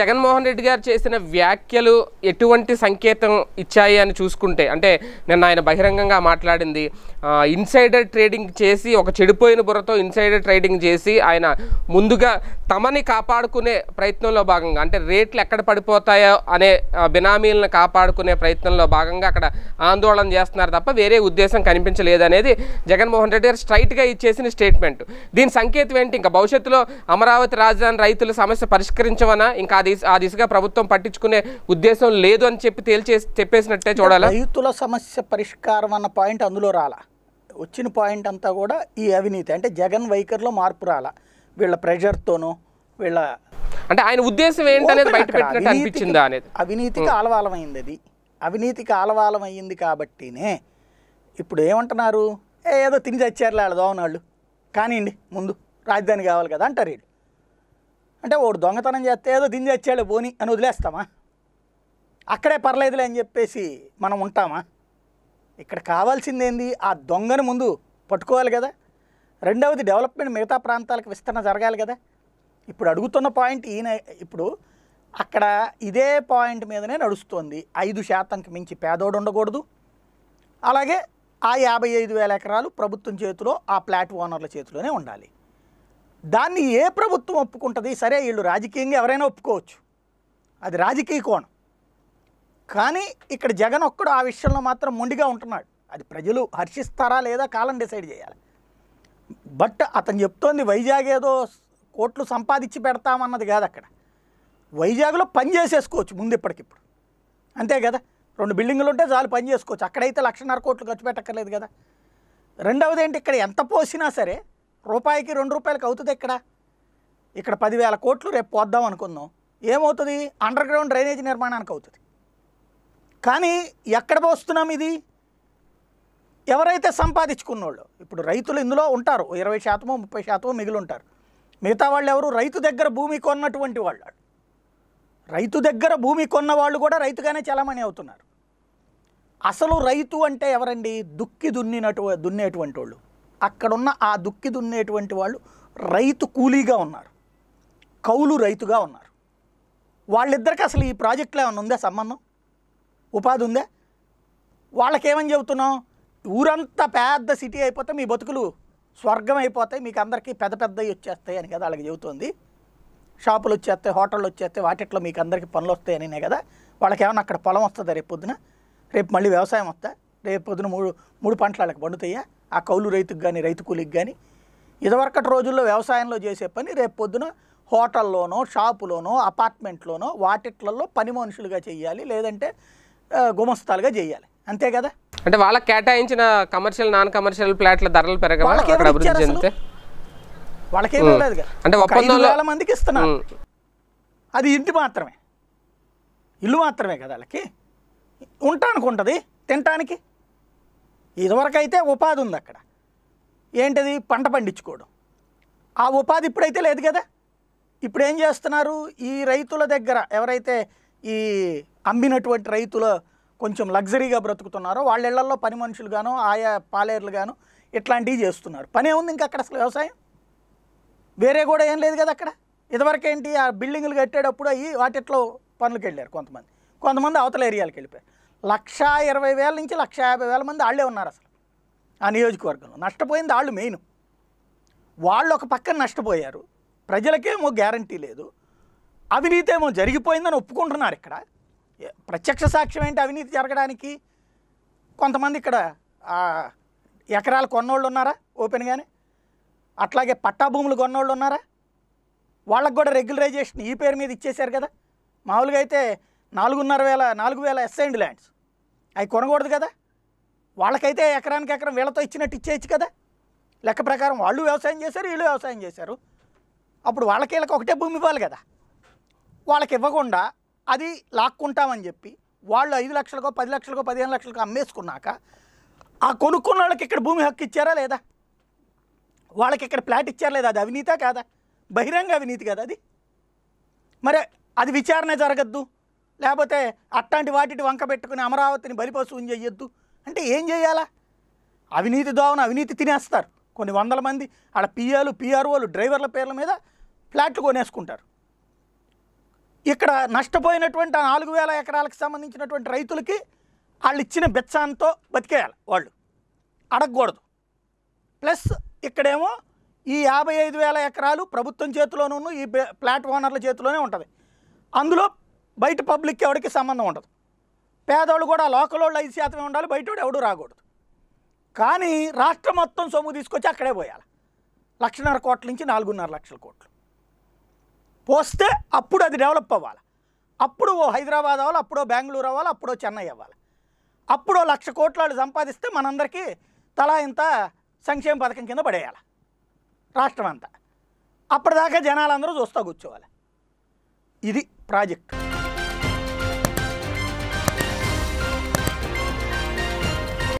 జగన్మోహన్ రెడ్డి గారు చేసిన వ్యాఖ్యలు ఎటువంటి సంకేతం ఇచ్చాయి అని చూసుకుంటే అంటే నిన్న ఆయన బహిరంగంగా మాట్లాడింది ఇన్సైడర్ ట్రేడింగ్ చేసి ఒక చెడిపోయిన బుర్రతో ఇన్సైడర్ ట్రేడింగ్ చేసి ఆయన ముందుగా తమని కాపాడుకునే ప్రయత్నంలో భాగంగా అంటే రేట్లు ఎక్కడ పడిపోతాయో అనే బినామీలను కాపాడుకునే ప్రయత్నంలో భాగంగా అక్కడ ఆందోళన చేస్తున్నారు తప్ప వేరే ఉద్దేశం కనిపించలేదనేది జగన్మోహన్ రెడ్డి గారు స్ట్రైట్గా ఇచ్చేసిన స్టేట్మెంట్. దీని సంకేతం ఏంటి? ఇంకా భవిష్యత్తులో అమరావతి రాజధాని రైతుల సమస్య పరిష్కరించవనా? ఇంకా అది దిశ ఆ దిశగా ప్రభుత్వం పట్టించుకునే ఉద్దేశం లేదు అని చెప్పి తేల్చేసి చెప్పేసినట్టే చూడాలా? రైతుల సమస్య పరిష్కారం అన్న పాయింట్ అందులో రాలా. వచ్చిన పాయింట్ అంతా కూడా ఈ అవినీతి. అంటే జగన్ వైఖరిలో మార్పు రాలా. వీళ్ళ ప్రెషర్తోనూ వీళ్ళ అంటే ఆయన ఉద్దేశం ఏంటనేది బయట. పెట్టినట్టు అనిపించిందా అనేది? అవినీతికి ఆలవాలమైంది అది అవినీతికి ఆలవాలమైంది కాబట్టినే ఇప్పుడు ఏమంటున్నారు? "ఏ, ఏదో తిని చచ్చారు వాళ్ళ దోవనాళ్ళు కానివ్వండి ముందు. రాజధాని కావాలి కదా అంటారు వీళ్ళు. అంటే వాడు దొంగతనం చేస్తే ఏదో తిని చచ్చాడు పోని అని వదిలేస్తామా? అక్కడే పర్లేదులే అని చెప్పేసి మనం ఉంటామా? ఇక్కడ కావాల్సింది ఏంది ఆ దొంగను ముందు పట్టుకోవాలి కదా. రెండవది డెవలప్మెంట్ మిగతా ప్రాంతాలకు విస్తరణ జరగాలి కదా. ఇప్పుడు అడుగుతున్న పాయింట్ ఈయన ఇప్పుడు అక్కడ ఇదే పాయింట్ మీదనే నడుస్తోంది. ఐదు శాతంకి మించి పేదోడు ఉండకూడదు. అలాగే ఆ యాభై ఐదు వేల ఎకరాలు ప్రభుత్వం చేతిలో ఆ ప్లాట్ ఓనర్ల చేతిలోనే ఉండాలి. దాన్ని ఏ ప్రభుత్వం ఒప్పుకుంటుంది? సరే వీళ్ళు రాజకీయంగా ఎవరైనా ఒప్పుకోవచ్చు. అది రాజకీయ కోణం. కానీ ఇక్కడ జగన్ ఒక్కడు ఆ విషయంలో మాత్రం మొండిగా ఉంటున్నాడు. అది ప్రజలు హర్షిస్తారా లేదా కాలం డిసైడ్ చేయాలి. బట్ అతను చెప్తోంది వైజాగ్ ఏదో కోట్లు సంపాదించి పెడతామన్నది కాదు అక్కడ. వైజాగ్లో పని చేసేసుకోవచ్చు ముందు ఇప్పటికిప్పుడు. అంతే కదా? రెండు బిల్డింగులు ఉంటే చాలు పని చేసుకోవచ్చు. అక్కడైతే లక్షన్నర కోట్లు ఖర్చు పెట్టక్కర్లేదు కదా? రెండవది ఏంటి? ఇక్కడ ఎంత పోసినా సరే రూపాయికి రెండు రూపాయలకి అవుతుంది ఇక్కడ ఇక్కడ పదివేల కోట్లు రేపు పోద్దాం అనుకుందాం. ఏమవుతుంది? అండర్ గ్రౌండ్ డ్రైనేజ్ నిర్మాణానికి అవుతుంది. కానీ ఎక్కడ పోస్తున్నాం ఇది? ఎవరైతే సంపాదించుకున్నోళ్ళు ఇప్పుడు రైతులు ఇందులో ఉంటారు. ఇరవై శాతమో ముప్పై శాతమో మిగిలి ఉంటారు. మిగతా వాళ్ళు ఎవరు? రైతు దగ్గర భూమి కొన్నటువంటి వాళ్ళు. రైతు దగ్గర భూమి కొన్న వాళ్ళు కూడా రైతుగానే చలామణి అవుతున్నారు. అసలు రైతు అంటే ఎవరండి? దుక్కి దున్నినటు దున్నేటువంటి వాళ్ళు. అక్కడున్న ఆ దుక్కి దున్నేటువంటి వాళ్ళు రైతు కూలీగా ఉన్నారు. కౌలు రైతుగా ఉన్నారు. వాళ్ళిద్దరికి అసలు ఈ ప్రాజెక్టులో ఏమైనా ఉందా సంబంధం? ఉపాధి ఉందా? వాళ్ళకేమని చెబుతున్నాం? ఊరంతా పెద్ద సిటీ అయిపోతే మీ బతుకులు స్వర్గం అయిపోతాయి మీకు అందరికీ పెద్ద పెద్దవి వచ్చేస్తాయి అని కదా వాళ్ళకి చెబుతుంది. షాపులు వచ్చేస్తాయి హోటళ్ళు వచ్చేస్తాయి వాటిట్లో మీకు అందరికీ పనులు వస్తాయనినే కదా? వాళ్ళకి ఏమైనా అక్కడ పొలం వస్తుందా రేపు పొద్దున? రేపు మళ్ళీ వ్యవసాయం వస్తా? రేపు పొద్దున మూడు మూడు పంటలు వాళ్ళకి పండుతాయా? ఆ కౌలు రైతుకు కానీ రైతు కూలికి కానీ ఇదివరకటి రోజుల్లో వ్యవసాయంలో చేసే పని రేపు పొద్దున హోటల్లోనో షాపులోనో అపార్ట్మెంట్లోనో వాటిట్లలో పని మనుషులుగా చేయాలి లేదంటే గుమస్తాలుగా చేయాలి. అంతే కదా? అంటే వాళ్ళకి కేటాయించిన కమర్షియల్ నాన్ కమర్షియల్ ప్లాట్ల ధరలు పెరగవా? వాళ్ళకి కదా అంటే వేల మందికి ఇస్తున్నారు. అది ఇంటి మాత్రమే. ఇల్లు మాత్రమే కదా వాళ్ళకి? ఉండటానికి ఉంటుంది. తినటానికి? ఇదివరకైతే ఉపాధి ఉంది అక్కడ. ఏంటిది? పంట పండించుకోవడం. ఆ ఉపాధి ఇప్పుడైతే లేదు కదా. ఇప్పుడు ఏం చేస్తున్నారు? ఈ రైతుల దగ్గర ఎవరైతే ఈ అమ్మినటువంటి రైతుల కొంచెం లగ్జరీగా బ్రతుకుతున్నారో వాళ్ళ ఇళ్ళలో పని మనుషులు గాను ఆయా పాలేర్లు గాను ఇట్లాంటివి చేస్తున్నారు. పనే ఉంది ఇంకా అక్కడ అసలు వ్యవసాయం? వేరే కూడా ఏం లేదు కదా అక్కడ. ఇదివరకేంటి? ఆ బిల్డింగులు కట్టేటప్పుడు అవి వాటిట్లో పనులకు వెళ్ళారు కొంతమంది. కొంతమంది అవతల ఏరియాలకు వెళ్ళిపోయారు. లక్షా ఇరవై వేల నుంచి లక్ష యాభై వేల మంది వాళ్ళే ఉన్నారు అసలు. ఆ నియోజకవర్గంలో. నష్టపోయింది వాళ్ళు మెయిన్. వాళ్ళు ఒక పక్కన నష్టపోయారు. ప్రజలకేమో గ్యారంటీ లేదు. అవినీతి ఏమో జరిగిపోయిందని ఒప్పుకుంటున్నారు ఇక్కడ. ప్రత్యక్ష సాక్ష్యం ఏంటి అవినీతి జరగడానికి? కొంతమంది ఇక్కడ ఎకరాలు కొన్నోళ్ళు ఉన్నారా? ఓపెన్గానే అట్లాగే పట్టా భూములు కొన్నోళ్ళు ఉన్నారా? వాళ్ళకు కూడా రెగ్యులరైజేషన్ ఈ పేరు మీద ఇచ్చేశారు కదా. మామూలుగా అయితే నాలుగున్నర వేల నాలుగు వేల ఎస్ఐండ్ ల్యాండ్స్. అవి కొనకూడదు కదా? వాళ్ళకైతే ఎకరానికి ఎకరం వీళ్ళతో ఇచ్చినట్టు ఇచ్చేయచ్చు కదా? లెక్క ప్రకారం వాళ్ళు వ్యవసాయం చేశారు వీళ్ళు వ్యవసాయం చేశారు. అప్పుడు వాళ్ళకి వీళ్ళకి ఒకటే భూమి ఇవ్వాలి కదా? వాళ్ళకి ఇవ్వకుండా అది లాక్కుంటామని చెప్పి వాళ్ళు ఐదు లక్షలకో పది లక్షలకో పదిహేను లక్షలకో అమ్మేసుకున్నాక ఆ కొనుక్కున్న వాళ్ళకి ఇక్కడ భూమి హక్కు ఇచ్చారా లేదా? వాళ్ళకి ఇక్కడ ప్లాట్ ఇచ్చారా లేదా? అది అవినీతా కాదా? బహిరంగ అవినీతి కదా అది? మరి అది విచారణ జరగద్దు. లేకపోతే అట్లాంటి వాటిని వంక పెట్టుకుని అమరావతిని బలిపశువుని చెయ్యొద్దు. అంటే ఏం చేయాలా అవినీతి దోవన అవినీతి తినేస్తారు. కొన్ని వందల మంది ఆడ పిఏలు పిఆర్ఓలు డ్రైవర్ల పేర్ల మీద ఫ్లాట్లు కొనేసుకుంటారు. ఇక్కడ నష్టపోయినటువంటి ఆ నాలుగు వేల ఎకరాలకు సంబంధించినటువంటి రైతులకి వాళ్ళు ఇచ్చిన బెచ్చాంతో బతికేయాలి వాళ్ళు. అడగకూడదు. ప్లస్ ఇక్కడేమో ఈ యాభై ఐదు వేల ఎకరాలు ప్రభుత్వం చేతిలోనూ ఈ ప్లాట్ ఫ్లాట్ ఓనర్ల చేతిలోనే ఉంటుంది. అందులో బయట పబ్లిక్ ఎవరికి సంబంధం ఉండదు. పేదవాళ్ళు కూడా లోకల్ వాళ్ళు ఐదు శాతమే ఉండాలి బయటోడు ఎవడు రాకూడదు. కానీ రాష్ట్రం మొత్తం సొమ్ము తీసుకొచ్చి అక్కడే పోయాలి. లక్షన్నర కోట్ల నుంచి నాలుగున్నర లక్షల కోట్లు. పోస్తే అప్పుడు అది డెవలప్ అవ్వాలి. అప్పుడు ఓ హైదరాబాద్ అవ్వాలి అప్పుడో బెంగళూరు అవ్వాలి అప్పుడో చెన్నై అవ్వాలి. అప్పుడో లక్ష కోట్లు వాళ్ళు సంపాదిస్తే మనందరికీ తలా ఇంత సంక్షేమ పథకం కింద పడేయాలి. రాష్ట్రం అంతా అప్పటిదాకా జనాలందరూ చూస్తూ కూర్చోవాలి. ఇది ప్రాజెక్టు.